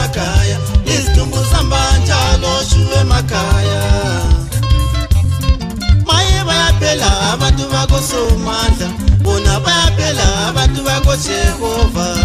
emakhaya izitumbu zambanjalo shuve emakhaya maye bayaphela abantu bakosomandla bona bayaphela abantu bakojehova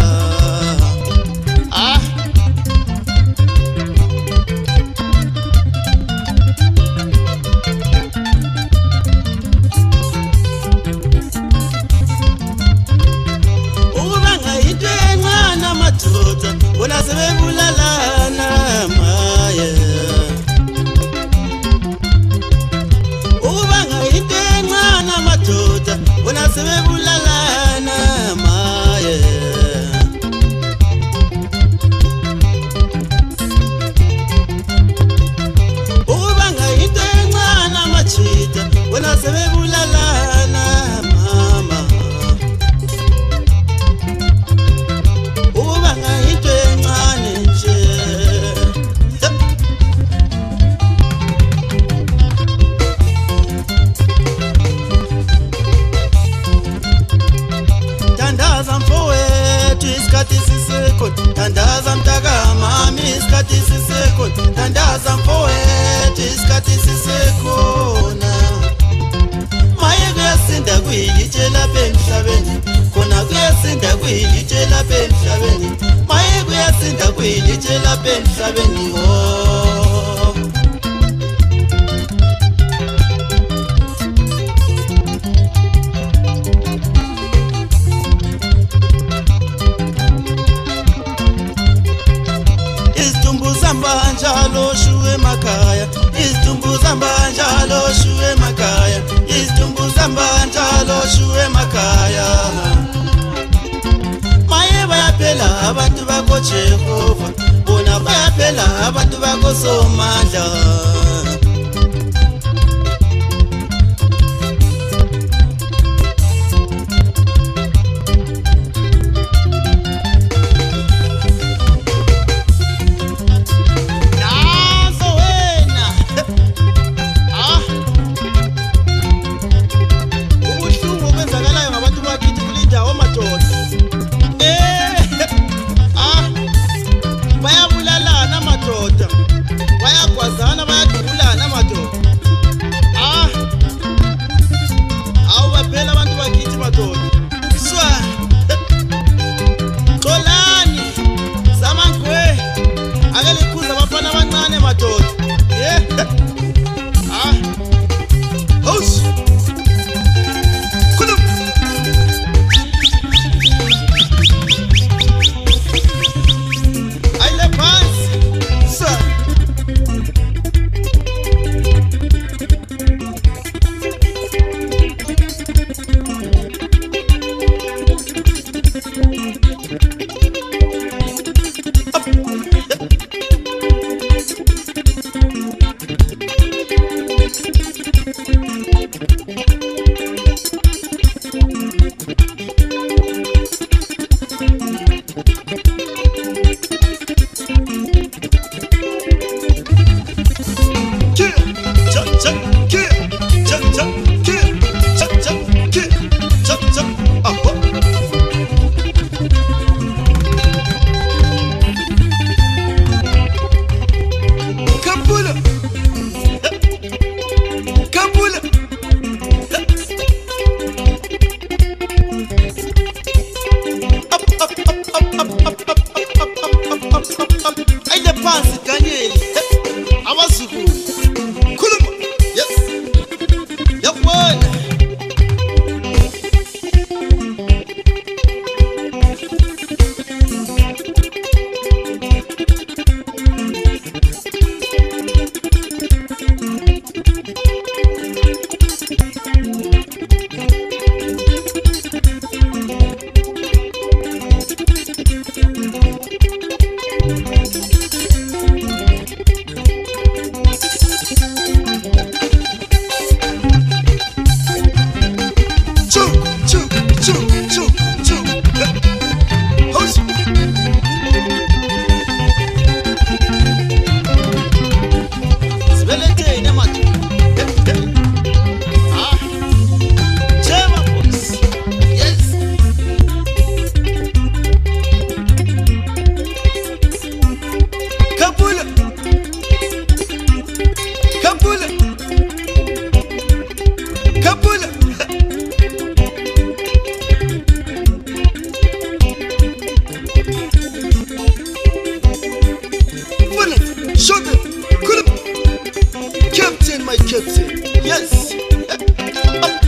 uyilithela pemhlabeni wo izitumbuzambanjalo shuwe makaya izitumbuzambanjalo shuwe makaya izitumbuzambanjalo shuwe makaya abantu bakojehova bona bayaphela abantu bakosomandla so up,